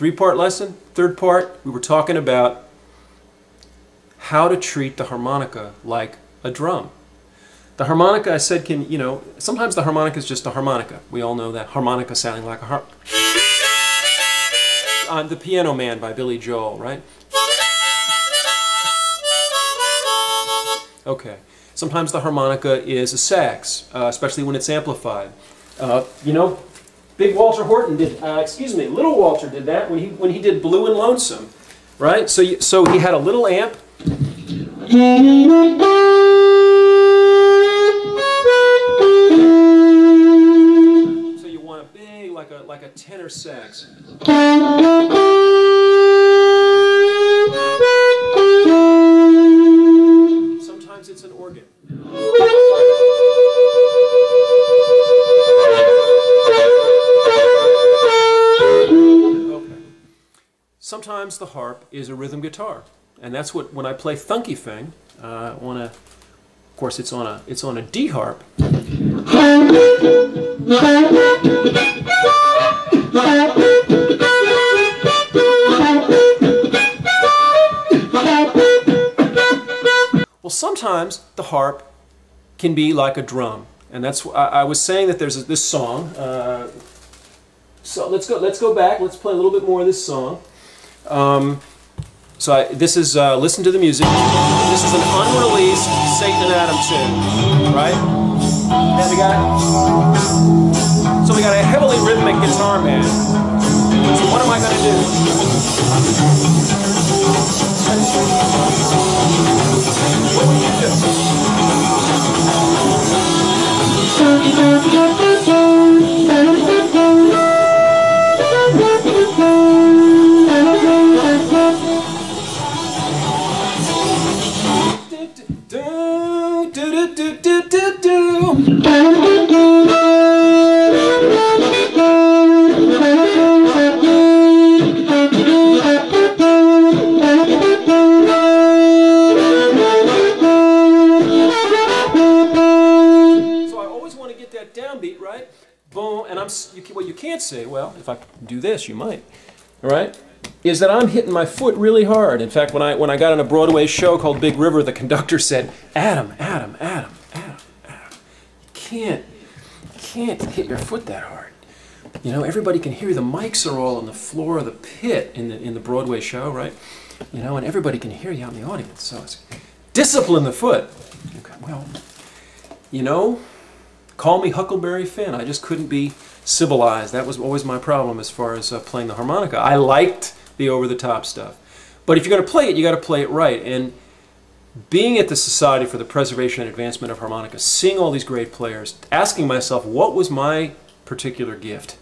three-part lesson. Third part, we were talking about how to treat the harmonica like a drum. The harmonica, I said, can, you know, sometimes the harmonica is just a harmonica. We all know that. Harmonica sounding like a harp. On The Piano Man by Billy Joel, right? Okay. Sometimes the harmonica is a sax, uh, especially when it's amplified. Uh, you know, Big Walter Horton did, uh, excuse me, Little Walter did that when he, when he did Blue and Lonesome, right? So, you, so he had a little amp. So you want a big, like a, like a tenor sax. Sometimes the harp is a rhythm guitar, and that's what when I play Thunky Thing, uh, on a, of course it's on a it's on a D harp. Well, sometimes the harp can be like a drum, and that's I, I was saying that there's a, this song. Uh, so let's go. Let's go back. Let's play a little bit more of this song. Um, so I, this is uh, listen to the music. This is an unreleased Satan and Adam tune, right? And we got so we got a heavily rhythmic guitar man. So what am I going to do? What? Do, downbeat right. Boom, and I'm you, you can't say. Well, if I do this, you might. Right, is that I'm hitting my foot really hard. In fact, when I when I got on a Broadway show called Big River, the conductor said, "Adam, Adam, Adam, can't can't hit your foot that hard. You know, everybody can hear. The mics are all on the floor of the pit in the in the Broadway show, right? You know, and everybody can hear you out in the audience. So it's discipline the foot. Okay, well, you know, call me Huckleberry Finn. I just couldn't be civilized. That was always my problem as far as uh, playing the harmonica. I liked the over-the-top stuff, but if you're going to play it, you got to play it right. And being at the Society for the Preservation and Advancement of Harmonica, seeing all these great players, asking myself, what was my particular gift?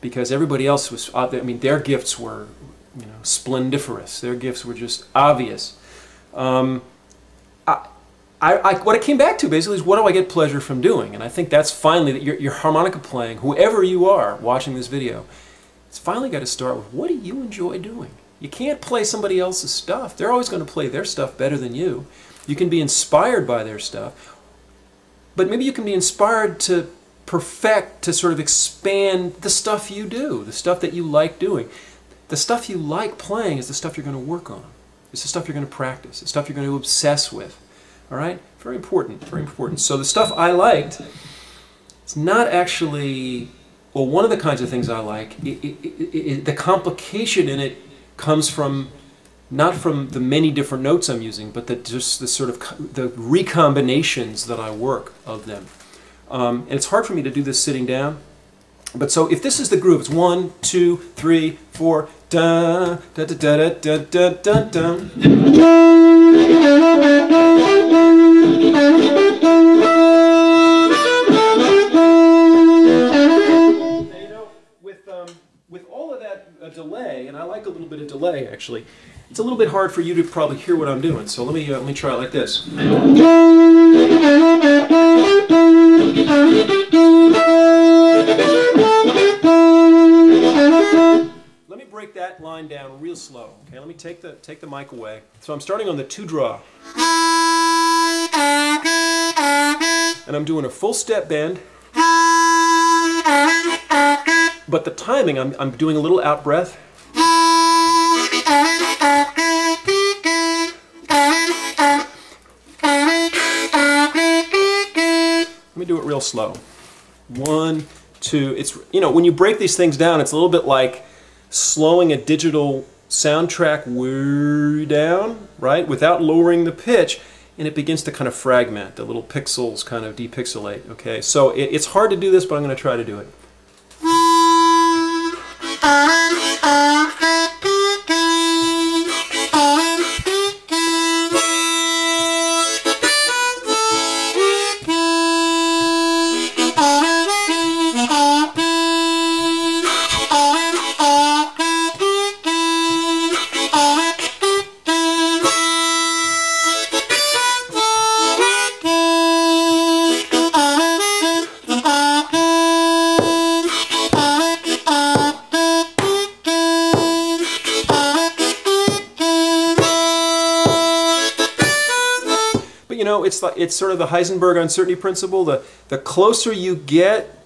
Because everybody else was, I mean, their gifts were, you know, splendiferous. Their gifts were just obvious. Um, I, I, what I came back to basically is what do I get pleasure from doing? And I think that's finally that your, your harmonica playing, whoever you are watching this video, it's finally got to start with what do you enjoy doing? You can't play somebody else's stuff. They're always going to play their stuff better than you. You can be inspired by their stuff, but maybe you can be inspired to perfect, to sort of expand the stuff you do, the stuff that you like doing. The stuff you like playing is the stuff you're going to work on. It's the stuff you're going to practice, the stuff you're going to obsess with. All right? Very important, very important. So the stuff I liked, it's not actually, well, one of the kinds of things I like, it, it, it, the complication in it comes from not from the many different notes I'm using, but the, just the sort of the recombinations that I work of them. Um, and it's hard for me to do this sitting down. But so if this is the groove, it's one, two, three, four, da da da da da da da. da. Uh, delay, and I like a little bit of delay actually. It's a little bit hard for you to probably hear what I'm doing. So let me uh, let me try it like this. Let me break that line down real slow. Okay, let me take the take the mic away. So I'm starting on the two draw. And I'm doing a full step bend. But the timing, I'm, I'm doing a little out breath. Let me do it real slow. One, two, it's, you know, when you break these things down, it's a little bit like slowing a digital soundtrack way down, right, without lowering the pitch, and it begins to kind of fragment. The little pixels kind of depixelate, okay? So it, it's hard to do this, but I'm going to try to do it. But you know, it's like it's sort of the Heisenberg uncertainty principle. The the closer you get,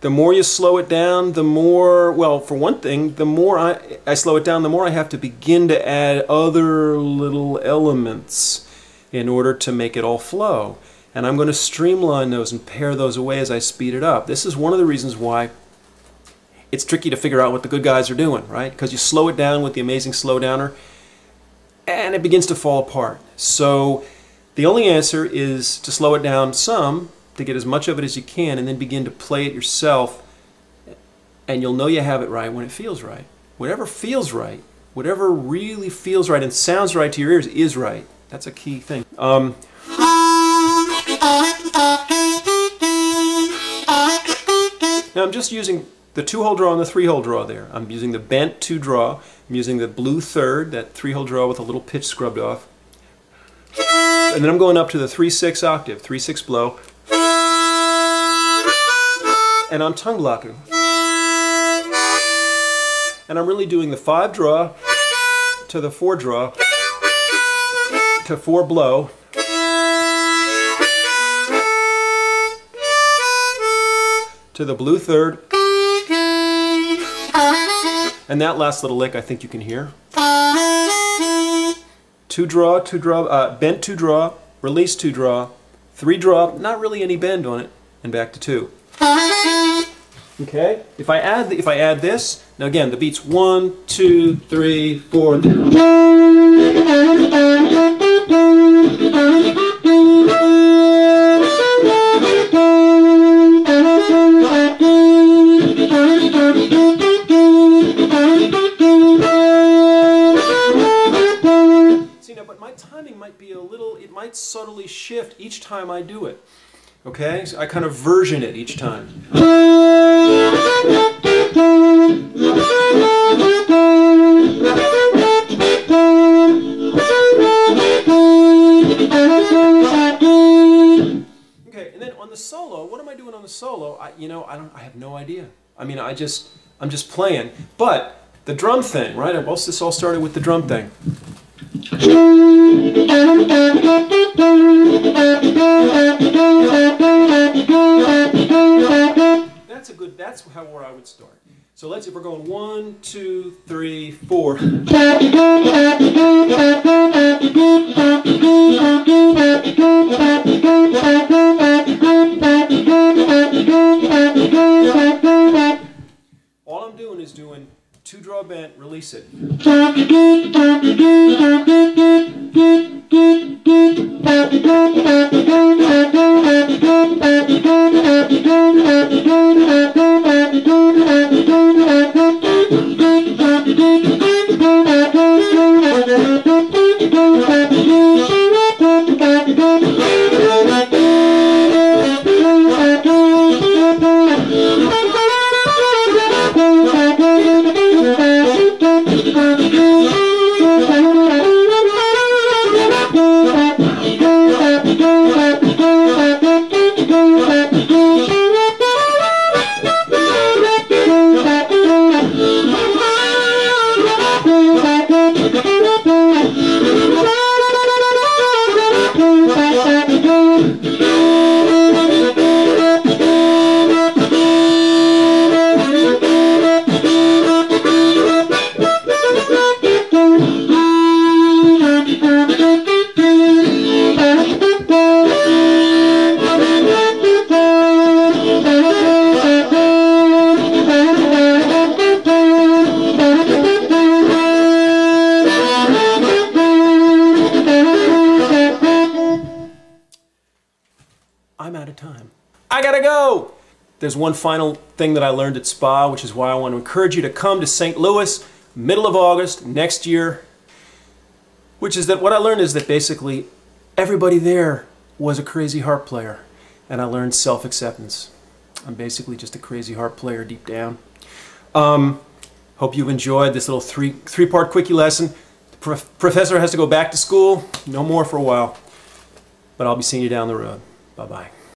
the more you slow it down, the more well, for one thing, the more I, I slow it down, the more I have to begin to add other little elements in order to make it all flow. And I'm going to streamline those and pare those away as I speed it up. This is one of the reasons why it's tricky to figure out what the good guys are doing, right? Because you slow it down with the amazing slowdowner and it begins to fall apart. So the only answer is to slow it down some to get as much of it as you can and then begin to play it yourself and you'll know you have it right when it feels right. Whatever feels right, whatever really feels right and sounds right to your ears is right. That's a key thing. Um, now I'm just using the two-hole draw and the three-hole draw there. I'm using the bent two draw. I'm using the blue third, that three-hole draw with a little pitch scrubbed off. And then I'm going up to the 3-6 octave, 3-6 blow. And I'm tongue blocking. And I'm really doing the 5 draw to the 4 draw to 4 blow. To the blue third. And that last little lick I think you can hear. Two draw, two draw, uh, bent two draw, release two draw, three draw, not really any bend on it, and back to two. Okay. If I add the, if I add this now again the beats one, two, three, four. Time I do it. Okay, so I kind of version it each time. Okay, and then on the solo, what am I doing on the solo? I, you know, I don't. I have no idea. I mean, I just, I'm just playing. But the drum thing, right? Well, this all started with the drum thing. That's a good. That's how where I would start. So let's. If we're going one, two, three, four. All I'm doing is doing two draw bent, release it. Thank you. There's one final thing that I learned at SPAH, which is why I want to encourage you to come to St. Louis, middle of August next year. Which is that what I learned is that basically everybody there was a crazy harp player, and I learned self acceptance. I'm basically just a crazy harp player deep down. Um, hope you've enjoyed this little three three part quickie lesson. The prof professor has to go back to school, no more for a while, but I'll be seeing you down the road. Bye bye.